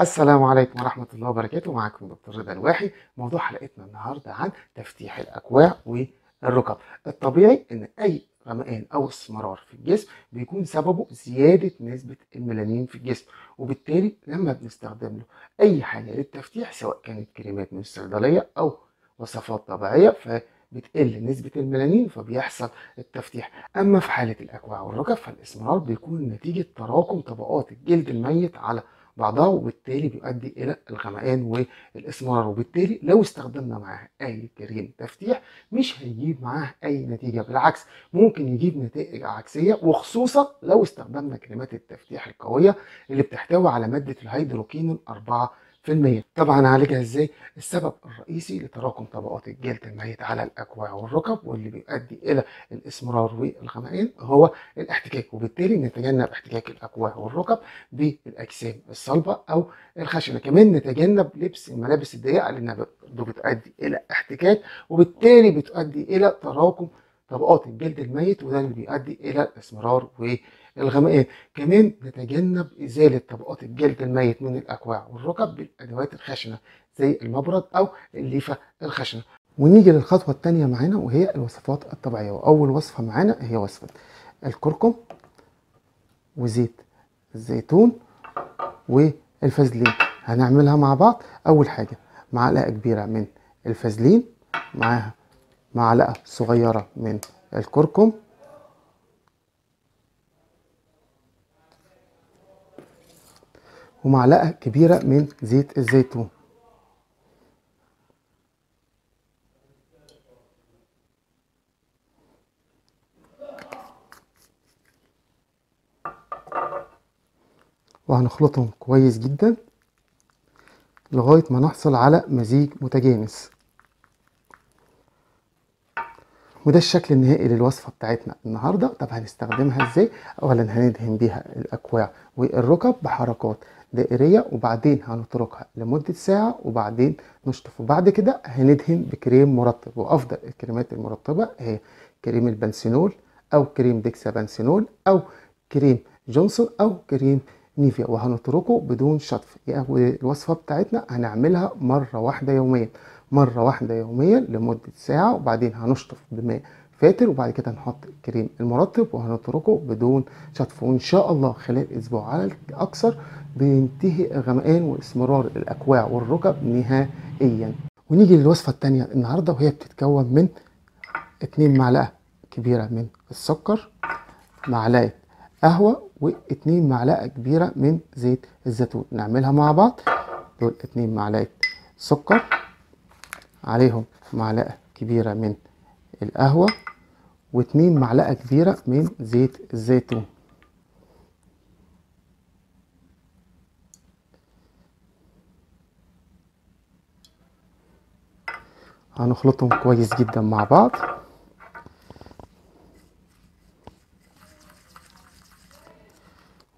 السلام عليكم ورحمة الله وبركاته. معكم دكتور رضا الواحي. موضوع حلقتنا النهاردة عن تفتيح الأكواع والركب. الطبيعي إن أي غمقان أو اسمرار في الجسم بيكون سببه زيادة نسبة الميلانين في الجسم وبالتالي لما بنستخدم له أي حاجة للتفتيح سواء كانت كريمات من الصيدلية أو وصفات طبيعية فبتقل نسبة الميلانين فبيحصل التفتيح. أما في حالة الأكواع والركب فالاسمرار بيكون نتيجة تراكم طبقات الجلد الميت على بعضها وبالتالي بيؤدي إلى الغمقان والاسمرار وبالتالي لو استخدمنا معاه أي كريم تفتيح مش هيجيب معاه أي نتيجة بالعكس ممكن يجيب نتائج عكسية وخصوصا لو استخدمنا كريمات التفتيح القوية اللي بتحتوي على مادة الهيدروكينون 4 في المية طبعا نعالجها إزاي؟ السبب الرئيسي لتراكم طبقات الجلد الميت على الأكواع والركب واللي بيؤدي إلى الإسمرار والغمقان هو الاحتكاك وبالتالي نتجنب احتكاك الأكواع والركب بالأجسام الصلبة أو الخشنة. كمان نتجنب لبس الملابس الضيقة لانها بتؤدي إلى احتكاك وبالتالي بتؤدي إلى تراكم طبقات الجلد الميت وده اللي بيؤدي إلى الاسمرار والغمقان كمان نتجنب إزالة طبقات الجلد الميت من الأكواع والركب بالأدوات الخشنة زي المبرد أو الليفة الخشنة. ونيجي للخطوة الثانية معانا وهي الوصفات الطبيعية. وأول وصفة معانا هي وصفة الكركم وزيت الزيتون والفازلين. هنعملها مع بعض. أول حاجة معلقة كبيرة من الفازلين معاها معلقة صغيرة من الكركم ومعلقة كبيرة من زيت الزيتون. وهنخلطهم كويس جدا لغاية ما نحصل على مزيج متجانس. وده الشكل النهائي للوصفة بتاعتنا النهارده. طب هنستخدمها إزاي؟ اولا هندهن بيها الأكواع والركب بحركات دائرية وبعدين هنتركها لمدة ساعة وبعدين نشطف. وبعد كده هندهن بكريم مرطب. وأفضل الكريمات المرطبة هي كريم البنسينول أو كريم ديكسا بنسينول أو كريم جونسون أو كريم نيفيا وهنتركه بدون شطف. الوصفة بتاعتنا هنعملها مرة واحدة يوميا. مرة واحدة يوميا لمدة ساعة وبعدين هنشطف بماء فاتر وبعد كده نحط الكريم المرطب وهنتركه بدون شطف. وإن شاء الله خلال أسبوع على الأكثر بينتهي غمقان واسمرار الأكواع والركب نهائيا. ونيجي للوصفة التانية النهاردة وهي بتتكون من اتنين معلقة كبيرة من السكر معلقة قهوة واتنين معلقة كبيرة من زيت الزيتون. نعملها مع بعض. دول اتنين معلقة سكر. عليهم معلقة كبيرة من القهوة. واتنين معلقة كبيرة من زيت الزيتون. هنخلطهم كويس جدا مع بعض.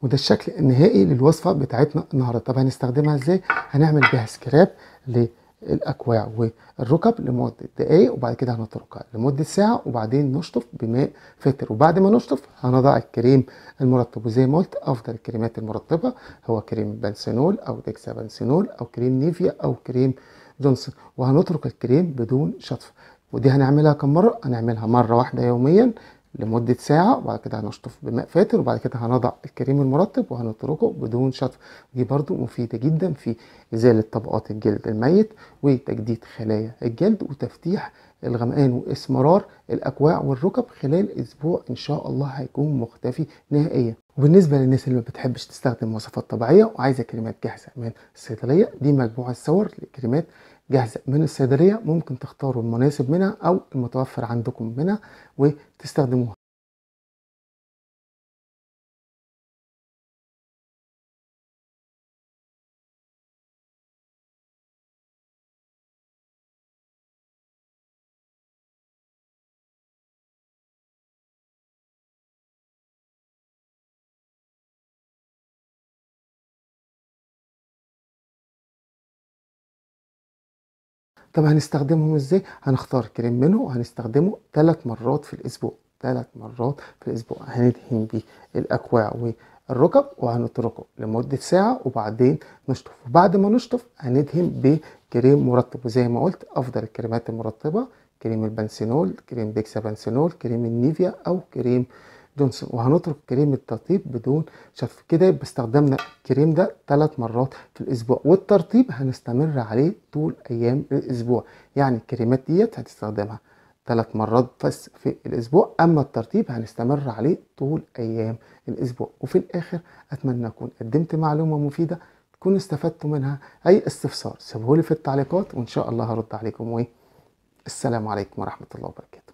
وده الشكل النهائي للوصفة بتاعتنا النهاردة. طب هنستخدمها إزاي؟ هنعمل بيها سكراب الاكواع والركب لمدة دقائق وبعد كده هنتركها لمدة ساعة وبعدين نشطف بماء فاتر وبعد ما نشطف هنضع الكريم المرطب. وزي ما قلت أفضل الكريمات المرطبة هو كريم بنسينول أو ديكسا بنسينول أو كريم نيفيا أو كريم جونسون. وهنترك الكريم بدون شطف. ودي هنعملها كم مرة؟ هنعملها مرة واحدة يوميا. لمدة ساعة وبعد كده هنشطف بماء فاتر وبعد كده هنضع الكريم المرطب وهنتركه بدون شطف. دي برضو مفيدة جدا في إزالة طبقات الجلد الميت وتجديد خلايا الجلد وتفتيح الغمقان وإسمرار الأكواع والركب خلال أسبوع إن شاء الله هيكون مختفي نهائيا. وبالنسبة للناس اللي ما بتحبش تستخدم وصفات طبيعية وعايزة كريمات جاهزة من الصيدلية دي مجموعة صور لكريمات جاهزة من الصيدلية ممكن تختاروا المناسب منها أو المتوفر عندكم منها وتستخدموها. طب هنستخدمهم إزاي؟ هنختار كريم منه وهنستخدمه ثلاث مرات في الأسبوع ثلاث مرات في الأسبوع. هندهن بيه الأكواع الركب وهنتركه لمدة ساعة وبعدين نشطف. وبعد ما نشطف هندهن بكريم مرطب. وزي ما قلت أفضل الكريمات المرطبة كريم البانثينول كريم بيكسا بانثينول كريم النيفيا أو كريم جونسون وهنترك كريم الترطيب بدون شطف كده يبقى استخدمنا الكريم ده ثلاث مرات في الأسبوع. والترطيب هنستمر عليه طول أيام الأسبوع. يعني الكريمات ديت هتستخدمها ثلاث مرات بس في الأسبوع. أما الترطيب هنستمر عليه طول أيام الأسبوع. وفي الآخر أتمنى أكون قدمت معلومة مفيدة تكونوا استفدتوا منها. أي استفسار سيبوه لي في التعليقات وإن شاء الله هرد عليكم. وايه السلام عليكم ورحمة الله وبركاته.